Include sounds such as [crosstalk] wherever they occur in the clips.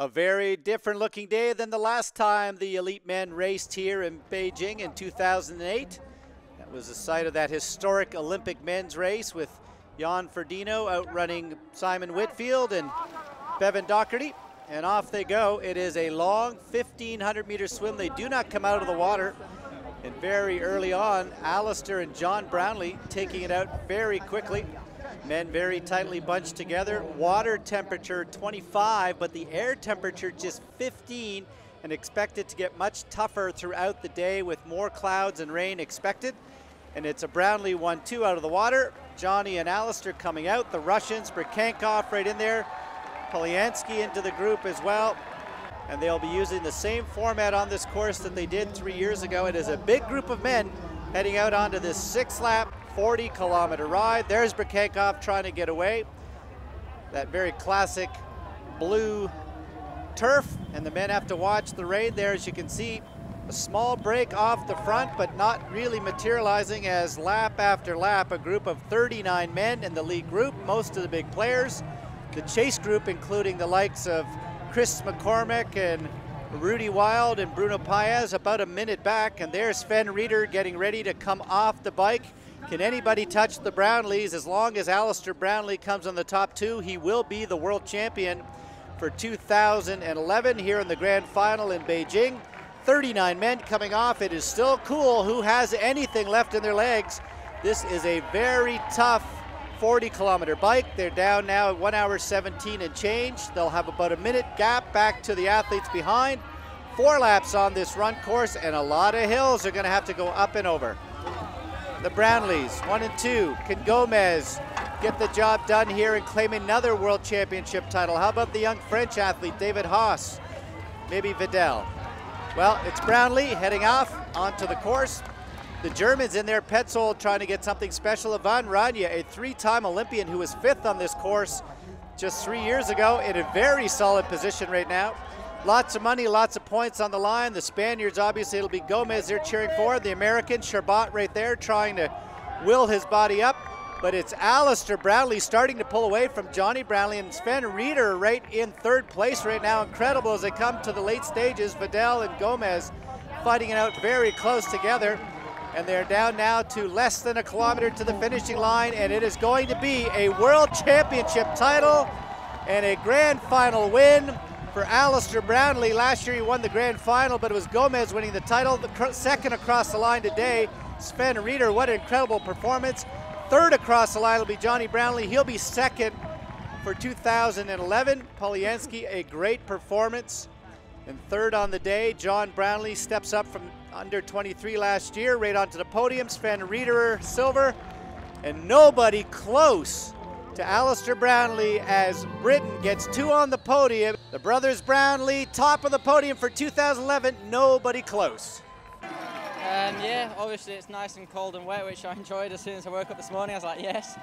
A very different looking day than the last time the elite men raced here in Beijing in 2008. That was the site of that historic Olympic men's race with Jan Frodeno outrunning Simon Whitfield and Bevan Docherty. And off they go. It is a long 1,500 meter swim. They do not come out of the water. And very early on, Alistair and John Brownlee taking it out very quickly. Men very tightly bunched together. Water temperature 25, but the air temperature just 15 and expected to get much tougher throughout the day with more clouds and rain expected. And it's a Brownlee 1-2 out of the water. Johnny and Alistair coming out. The Russians, Brukhankov right in there. Polyansky into the group as well. And they'll be using the same format on this course that they did three years ago. It is a big group of men heading out onto this six lap 40 kilometer ride. There's Brukhankov trying to get away. That very classic blue turf, and the men have to watch the rain there. As you can see, a small break off the front, but not really materializing as lap after lap, a group of 39 men in the lead group, most of the big players. The chase group, including the likes of Chris McCormack and Ruedi Wild and Bruno Pais, about a minute back, and there's Sven Rieder getting ready to come off the bike. Can anybody touch the Brownlees? As long as Alistair Brownlee comes on the top two, he will be the world champion for 2011 here in the grand final in Beijing. 39 men coming off. It is still cool. Who has anything left in their legs? This is a very tough 40 kilometer bike. They're down now at 1 hour 17 and change. They'll have about a minute gap back to the athletes behind. Four laps on this run course and a lot of hills are going to have to go up and over the Brownlees, one and two. Can Gomez get the job done here and claim another world championship title? How about the young French athlete, David Hauss? Maybe Vidal. Well, it's Brownlee heading off onto the course. The Germans in there, Petzold trying to get something special. Ivan Rana, a three-time Olympian who was fifth on this course just three years ago in a very solid position right now. Lots of money, lots of points on the line. The Spaniards, obviously, it'll be Gomez they're cheering for. The American, Sherbat right there, trying to will his body up. But it's Alistair Brownlee starting to pull away from Johnny Brownlee and Sven Rieder right in third place right now. Incredible as they come to the late stages. Vidal and Gomez fighting it out very close together. And they're down now to less than a kilometer to the finishing line. And it is going to be a world championship title and a grand final win for Alistair Brownlee. Last year he won the grand final, but it was Gomez winning the title. The second across the line today, Sven Rieder, what an incredible performance. Third across the line will be Johnny Brownlee. He'll be second for 2011. Polyansky, a great performance. And third on the day, John Brownlee steps up from under 23 last year, right onto the podium. Sven Rieder, silver. And nobody close to Alistair Brownlee as Britain gets two on the podium. The brothers Brownlee, top of the podium for 2011, nobody close. Um, yeah, obviously it's nice and cold and wet, which I enjoyed as soon as I woke up this morning. I was like, yes.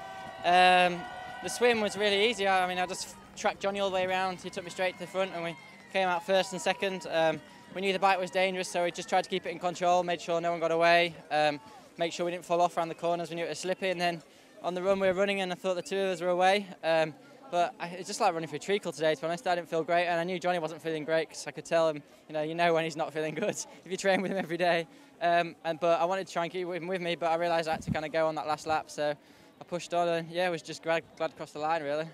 Um, the swim was really easy. I mean, I just tracked Johnny all the way around. He took me straight to the front and we came out first and second. Um, we knew the bike was dangerous, so we just tried to keep it in control, made sure no one got away, um, make sure we didn't fall off around the corners. We knew it was slippy, and then on the run we were running and I thought the two of us were away. Um, but I, it's just like running through treacle today, to be honest. I didn't feel great, and I knew Johnny wasn't feeling great because I could tell him, you know, you know when he's not feeling good [laughs] if you train with him every day. Um, and But I wanted to try and keep him with me, but I realised I had to kind of go on that last lap, so I pushed on, and yeah, was just glad, glad to cross the line, really.